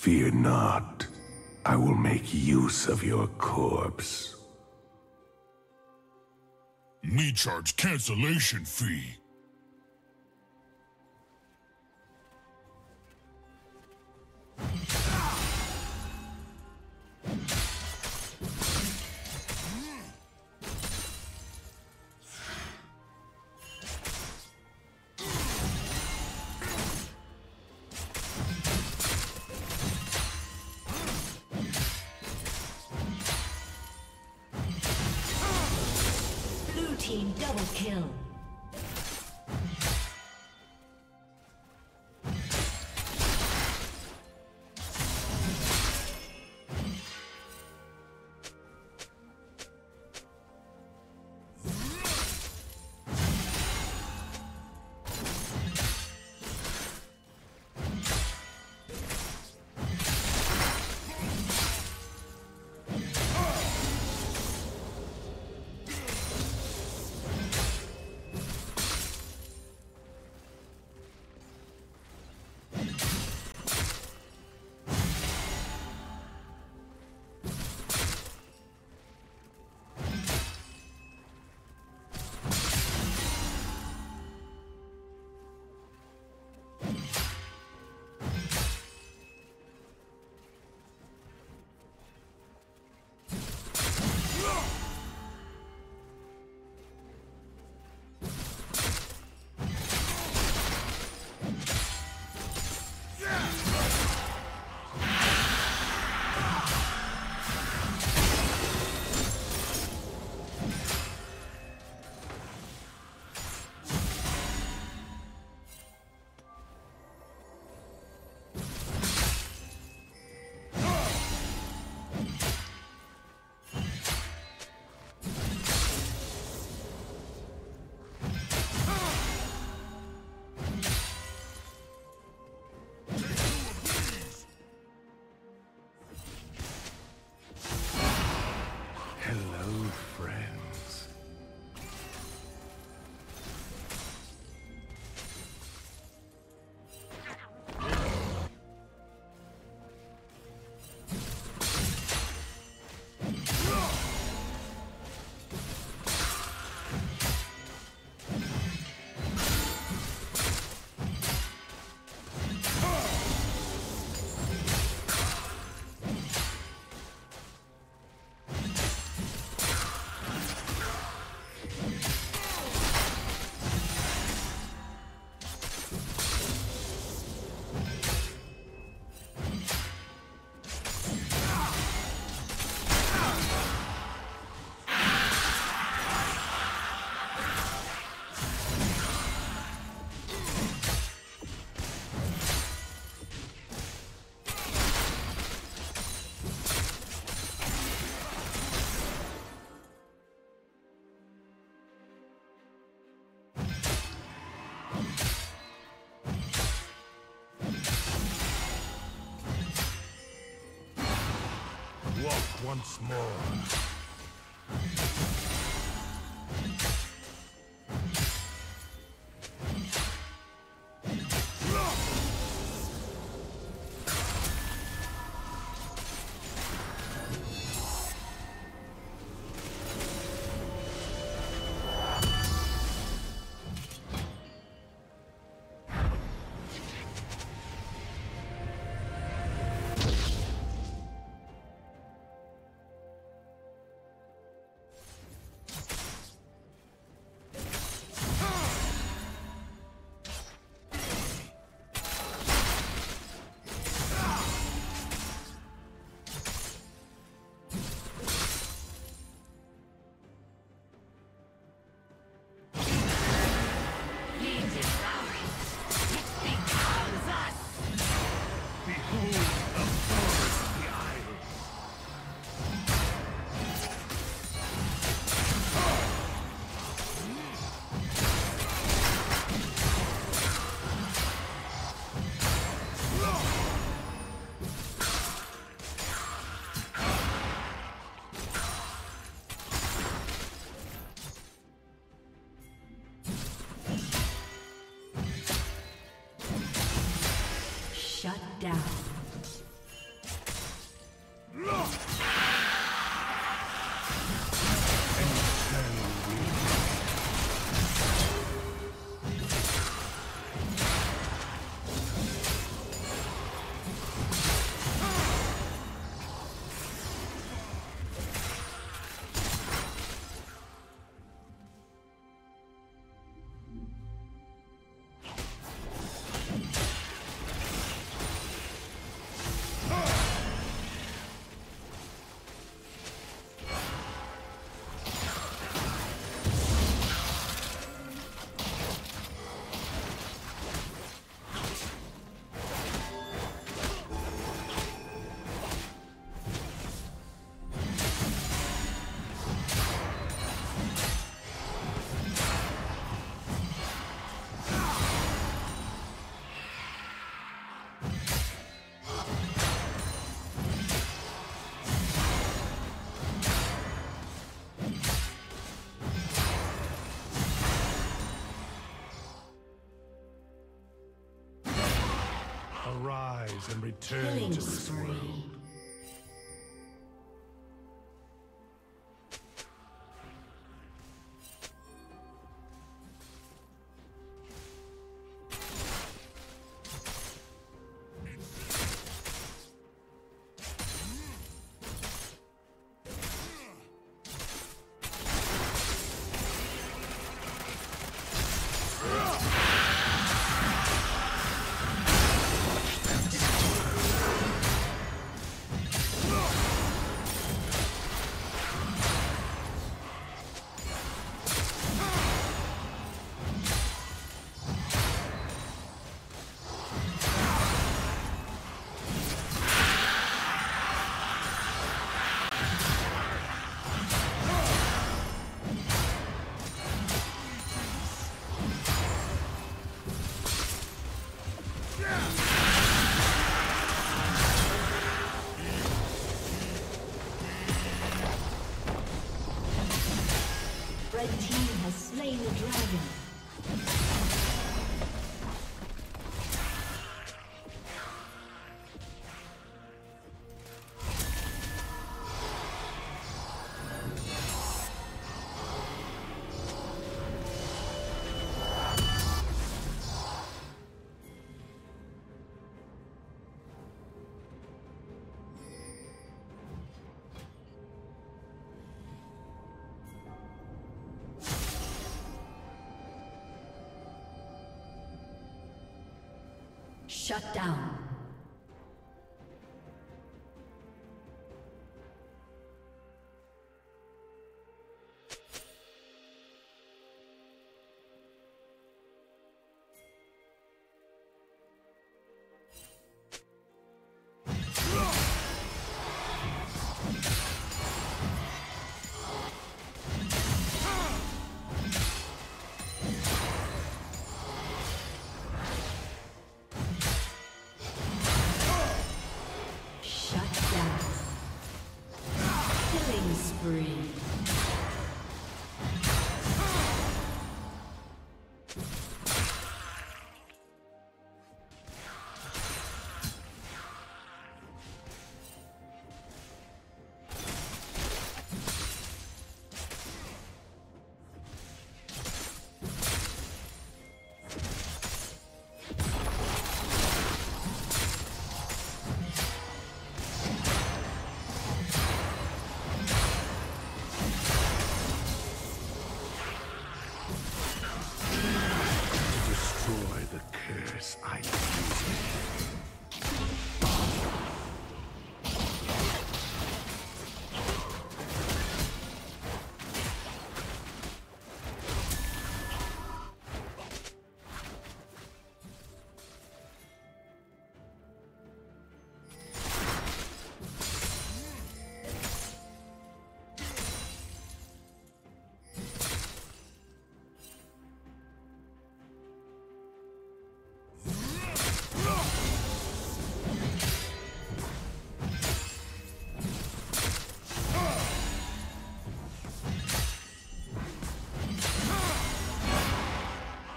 Fear not. I will make use of your corpse. Me charge cancellation fee. Team double kill. Once more. Arise and return Killing to this spree. world. Red team Shut down.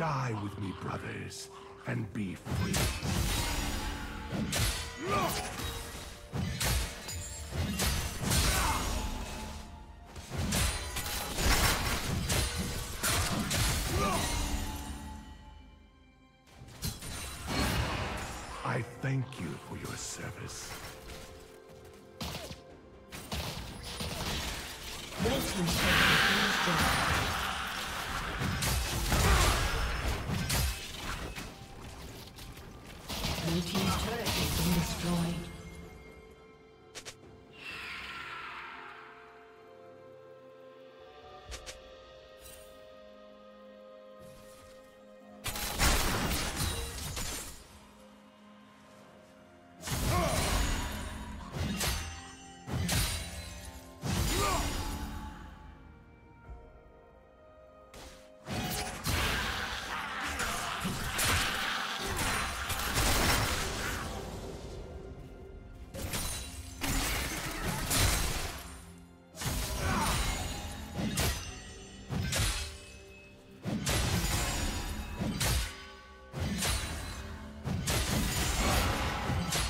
Die with me, brothers, and be free. I thank you for your service. Blessings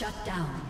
Shut down.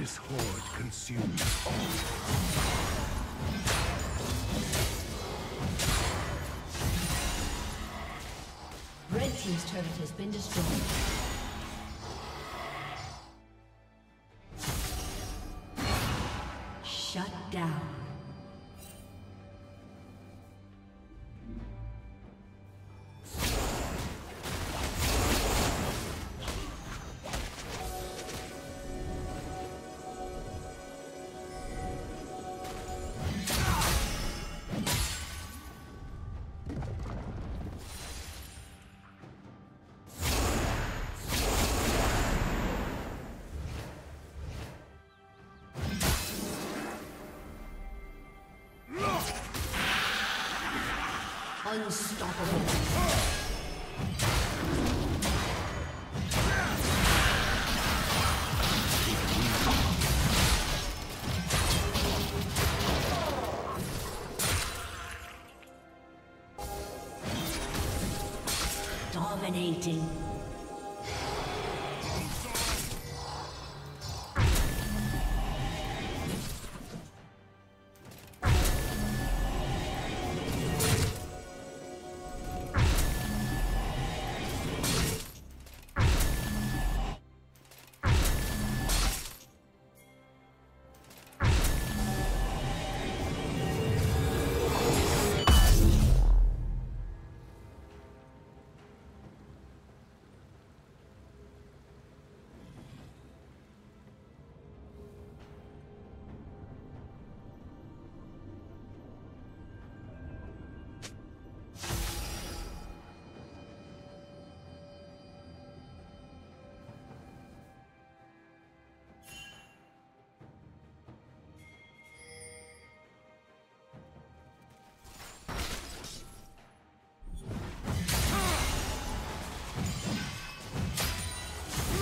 This horde consumes all. Red team's turret has been destroyed. Unstoppable. Dominating.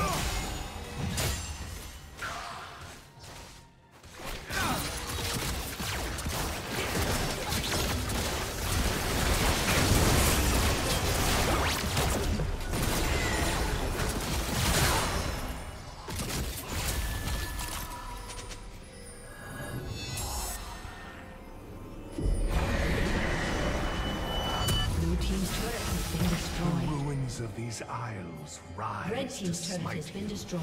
Ugh! These isles rise. Red Team's turret has been destroyed.